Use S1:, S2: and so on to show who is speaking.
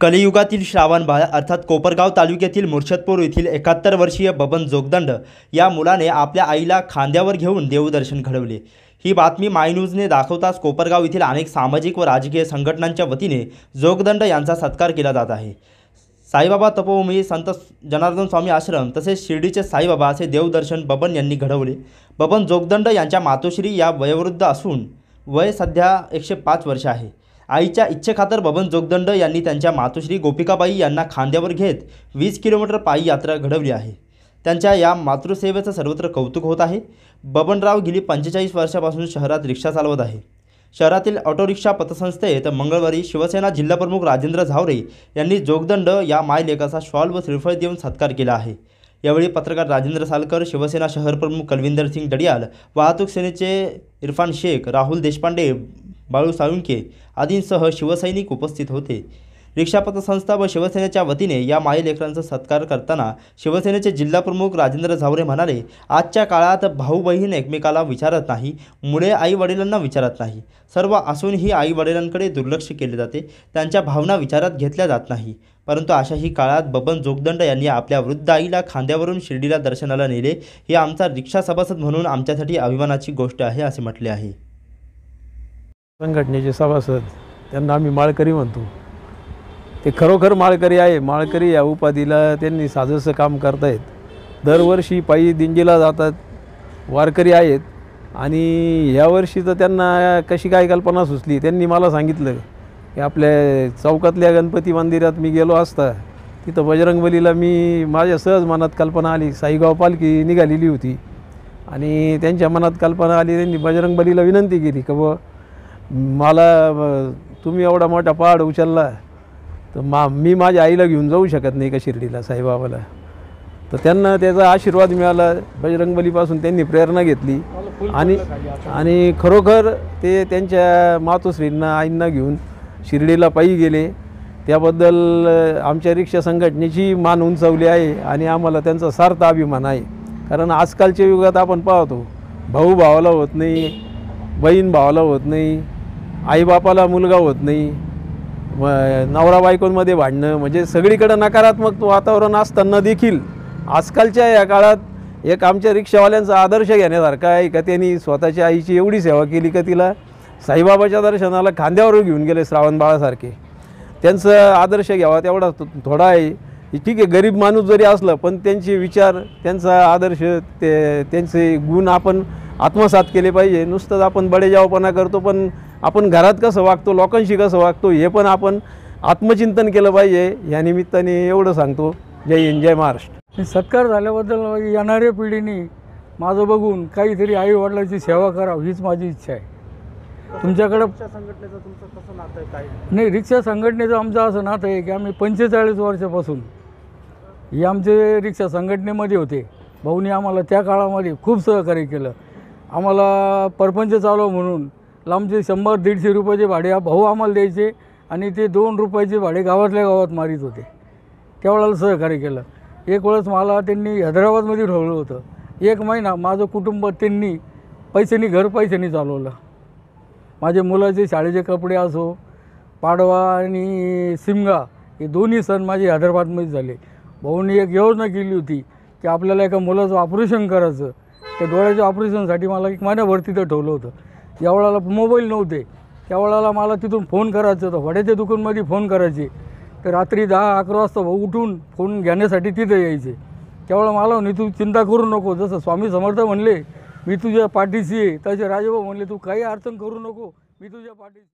S1: कलियुगातील श्रावणबाळ अर्थात कोपरगाव तालुक्यातील मुर्शदपूर येथील एकाहत्तर वर्षीय बबन जोगदंड या मुलाने आपल्या आईला खांद्यावर घेऊन देवदर्शन घडवले. ही बातमी मायन्यूजने दाखवताच कोपरगाव येथील अनेक सामाजिक व राजकीय संघटनांच्या वतीने जोगदंड यांचा सत्कार केला जात आहे. साईबाबा तपोभूमी संत जनार्दन स्वामी आश्रम तसेच शिर्डीचे साईबाबा असे देवदर्शन बबन यांनी घडवले. बबन जोगदंड यांच्या मातोश्री या वयोवृद्ध असून वय सध्या एकशे पाच वर्ष आहे. आईच्या इच्छेखातर बबन जोगदंड यांनी त्यांच्या मातोश्री गोपिकाबाई यांना खांद्यावर घेत वीस किलोमीटर पायी यात्रा घडवली आहे. त्यांच्या या मातृसेवेचं सर्वत्र कौतुक होत आहे. बबनराव गेली पंचेचाळीस वर्षापासून शहरात रिक्षा चालवत आहे. शहरातील ऑटो रिक्षा पतसंस्थेत मंगळवारी शिवसेना जिल्हाप्रमुख राजेंद्र झावरे यांनी जोगदंड या मायलेखाचा शॉल व श्रीफळ देऊन सत्कार केला आहे. यावेळी पत्रकार राजेंद्र सालकर शिवसेना शहरप्रमुख कलविंदर सिंग डडियाल वाहतूक सेनेचे इरफान शेख राहुल देशपांडे बाळू साळुंके आदींसह शिवसैनिक उपस्थित होते. रिक्षा संस्था व शिवसेनेच्या वतीने या माईलेकरांचा सत्कार करताना शिवसेनेचे जिल्हाप्रमुख राजेंद्र झावरे म्हणाले आजच्या काळात भाऊ बहीण एकमेकाला विचारत नाही मुळे आई वडिलांना विचारत नाही. सर्व असूनही आई वडिलांकडे दुर्लक्ष केले जाते त्यांच्या भावना विचारात घेतल्या जात नाही. परंतु अशाही काळात बबन जोगदंड यांनी आपल्या वृद्ध आईला खांद्यावरून शिर्डीला दर्शनाला नेले हे आमचा रिक्षा सभासद म्हणून आमच्यासाठी अभिमानाची गोष्ट आहे असे म्हटले आहे.
S2: संघटनेचे सभासद त्यांना आम्ही माळकरी म्हणतो. ते खरोखर माळकरी आहे. माळकरी या उपाधीला त्यांनी साजसं काम करतायत. दरवर्षी पायी दिंडीला जातात. वारकरी आहेत. आणि यावर्षी तर त्यांना कशी काय कल्पना सुचली? त्यांनी मला सांगितलं की आपल्या चौकातल्या गणपती मंदिरात मी गेलो असता तिथं बजरंगबलीला मी माझ्या सहज मनात कल्पना आली. साईगाव पालखी निघालेली होती. आणि त्यांच्या मनात कल्पना आली. त्यांनी बजरंगबलीला विनंती केली की ब मला तुम्ही एवढा मोठा पहाड उचलला तर मा मी माझ्या आईला घेऊन जाऊ शकत नाही का शिर्डीला साईबाबाला? तर त्यांना त्याचा आशीर्वाद मिळाला बजरंगबलीपासून त्यांनी प्रेरणा घेतली. आणि आणि खरोखर ते त्यांच्या मातोश्रींना आईंना घेऊन शिर्डीला पायी गेले. त्याबद्दल आमच्या रिक्षा संघटनेची मान उंचावली आहे आणि आम्हाला त्यांचा सार्थ अभिमान आहे. कारण आजकालच्या युगात आपण पाहतो भाऊ भावाला होत नाही बहीण भावाला होत नाही आईबापाला मुलगा होत नाही. व नवरा बायकोंमध्ये भांडणं म्हणजे सगळीकडं नकारात्मक वातावरण असताना देखील आजकालच्या या काळात एक आमच्या रिक्षावाल्यांचा आदर्श घेण्यासारखा आहे का? त्यांनी स्वतःच्या आईची एवढी सेवा केली का तिला? साईबाबाच्या दर्शनाला खांद्यावर घेऊन गेले श्रावण बाळासारखे. त्यांचं आदर्श घ्यावा तेवढा थोडा आहे. ठीक आहे गरीब माणूस जरी असलं पण त्यांचे विचार त्यांचा आदर्श ते त्यांचे गुण आपण आत्मसात केले पाहिजे. नुसतंच आपण बडेजावपणा करतो पण आपण घरात कसं वागतो लोकांशी कसं वागतो हे पण आपण आत्मचिंतन केलं पाहिजे. या निमित्ताने एवढं सांगतो. जय हिंद जय महाराष्ट्र.
S3: सत्कार झाल्याबद्दल येणाऱ्या पिढीने माझं बघून काहीतरी आई वडिलांची सेवा करावी हीच माझी इच्छा आहे. तुमच्याकडं
S2: संघटनेचं तुमचं कसं नातं आहे काय
S3: नाही रिक्षा संघटनेचं आमचं असं नातं आहे की आम्ही पंचेचाळीस वर्षापासून हे आमचे रिक्षा संघटनेमध्ये होते. भाऊनी आम्हाला त्या काळामध्ये खूप सहकार्य केलं. आम्हाला परपंच चालव म्हणून लांबचे शंभर दीडशे रुपयाचे भाडे हा भाऊ आम्हाला द्यायचे आणि ते दोन रुपयाचे भाडे गावातल्या गावात मारित होते. त्यावेळेला सहकार्य केलं. एक वेळेस मला त्यांनी हैदराबादमध्ये ठेवलं होतं. एक महिना माझं कुटुंब त्यांनी पैशानी घर पैशानी चालवलं. माझे मुलाचे शाळेचे कपडे असो पाडवा आणि सिमगा हे दोन्ही सण माझे हैदराबादमध्ये झाले. भाऊनी एक योजना केली होती की आपल्याला एका मुलाचं ऑपरेशन करायचं. त्या डोळ्याच्या ऑपरेशनसाठी मला एक महिन्याभर तिथं ठेवलं होतं. यावेळेला मोबाईल नव्हते. त्यावेळेला मला तिथून फोन करायचं होतं. वड्याच्या दुकानमध्ये फोन करायचे. तर रात्री दहा अकरा वाजता उठून फोन घेण्यासाठी तिथं यायचे. त्यावेळेला मला म्हणे तू चिंता करू नको. जसं स्वामी समर्थ म्हणले मी तुझ्या पाठीशी आहे. तसे राजेभाऊ म्हणले तू काही अडचण करू नको. मी तुझ्या पाठीशी